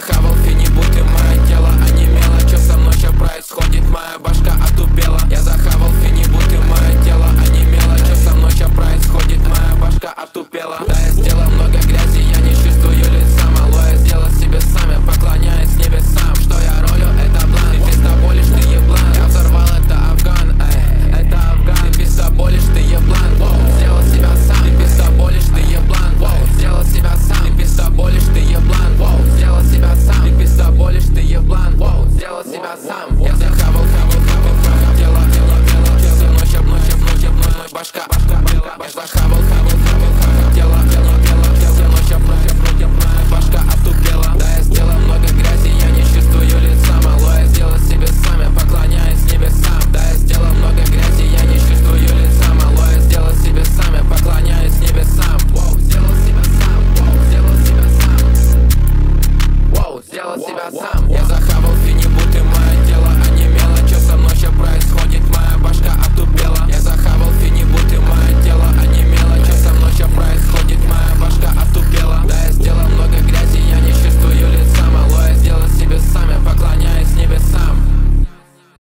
захавал будь и мое тело онемело. Че со мной сейчас происходит, моя башка отупела. Я захавал будь и мое тело онемело. Че со мной сейчас происходит, моя башка отупела. see about something.